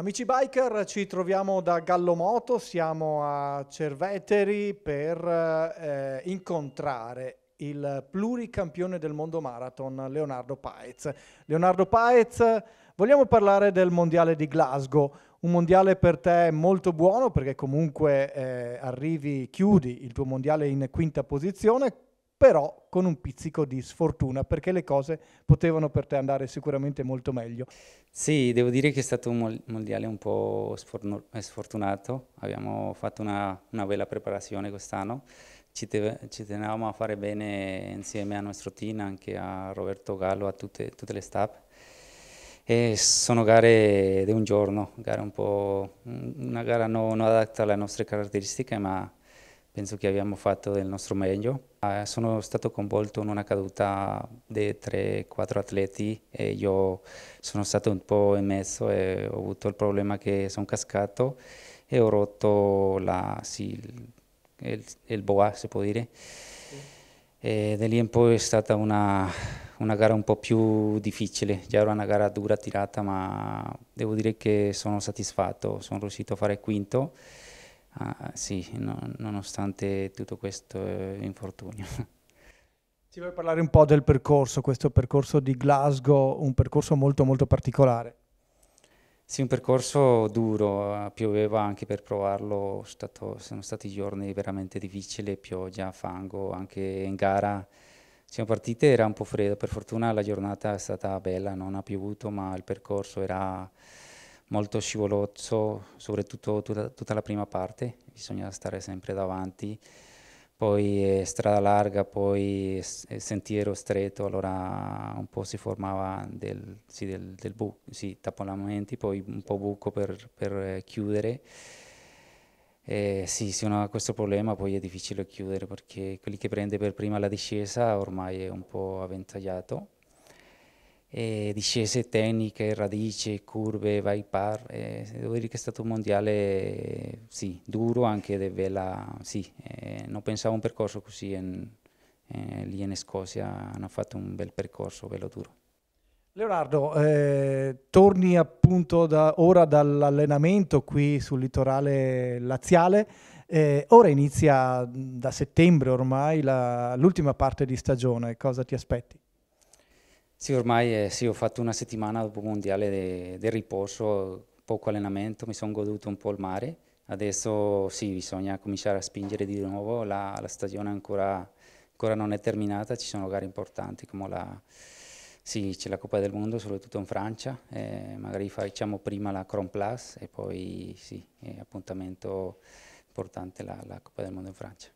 Amici biker, ci troviamo da Gallomoto, siamo a Cerveteri per eh, incontrare il pluricampione del mondo marathon Leonardo Paez. Leonardo Paez, vogliamo parlare del mondiale di Glasgow, un mondiale per te molto buono perché comunque eh, arrivi, chiudi il tuo mondiale in quinta posizione, però con un pizzico di sfortuna perché le cose potevano per te andare sicuramente molto meglio. Sì, devo dire che è stato un mondiale un po' sfortunato, abbiamo fatto una, una bella preparazione quest'anno, ci, te, ci, tenevamo a fare bene insieme a nostro team, anche a Roberto Gallo, a tutte, tutte le staff. E sono gare di un giorno, gare un una gara non, non adatta alle nostre caratteristiche, ma penso che abbiamo fatto del nostro meglio. Eh, sono stato coinvolto in una caduta di 3-4 atleti e io sono stato un po' in mezzo e ho avuto il problema che sono cascato e ho rotto la, sì, il, il, boa, si può dire. E da lì in poi è stata una, una gara un po' più difficile, già era una gara dura tirata, ma devo dire che sono soddisfatto, sono riuscito a fare quinto ah, sì, no, nonostante tutto questo eh, infortunio. Ci vuoi parlare un po' del percorso, questo percorso di Glasgow, un percorso molto molto particolare? Sì, un percorso duro, eh, pioveva anche per provarlo, stato, sono stati giorni veramente difficili, pioggia, fango, anche in gara siamo partiti, era un po' freddo, per fortuna la giornata è stata bella, non ha piovuto, ma il percorso era molto scivolozzo, soprattutto tutta, tutta, la prima parte, bisogna stare sempre davanti, poi strada larga, poi sentiero stretto, allora un po' si formava del, sì, del, del buco, sì, tapponamenti, poi un po' buco per, per chiudere. Eh, sì, se uno ha questo problema poi è difficile chiudere perché quelli che prende per prima la discesa ormai è un po' avvantaggiato e discese tecniche, radici, curve, vai par. Eh, devo dire che è stato un mondiale sì, duro, anche di vela, sì, eh, non pensavo a un percorso così in, eh, lì in Scozia, hanno fatto un bel percorso, bello duro. Leonardo, eh, torni appunto da, ora dall'allenamento qui sul litorale laziale, eh, ora inizia da settembre ormai l'ultima parte di stagione, cosa ti aspetti? Sì, ormai eh, sì, ho fatto una settimana dopo mondiale di riposo, poco allenamento, mi sono goduto un po' il mare. Adesso sì, bisogna cominciare a spingere di nuovo, la, la stagione ancora, ancora, non è terminata, ci sono gare importanti come la, sì, la Coppa del Mondo, soprattutto in Francia, eh, magari facciamo prima la Cron Plus e poi sì, appuntamento importante la, la Coppa del Mondo in Francia.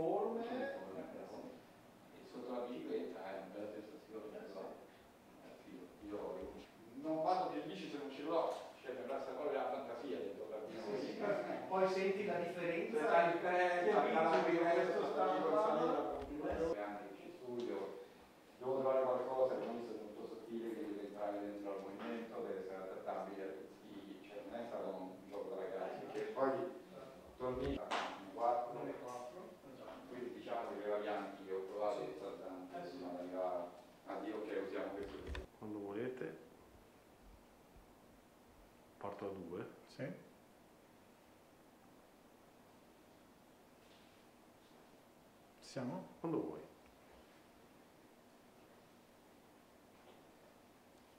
Uniforme. E sotto la bicicletta è una bella sensazione. Io non vado di bici se non ce l'ho, cioè mi basta proprio la fantasia dentro la bici. Poi senti la differenza. Dai il Che la questo sta salita, anche ci studio, devo trovare qualcosa che non stato molto sottile che deve entrare dentro al movimento, deve essere adattabile a tutti, cioè non è stato un gioco da ragazzi, che poi torni a 4, quindi diciamo che le varianti che ho provato sono tante, insomma, arrivare a dire ok usiamo questo. Quando volete, parto da due. Sì. Siamo? Quando vuoi.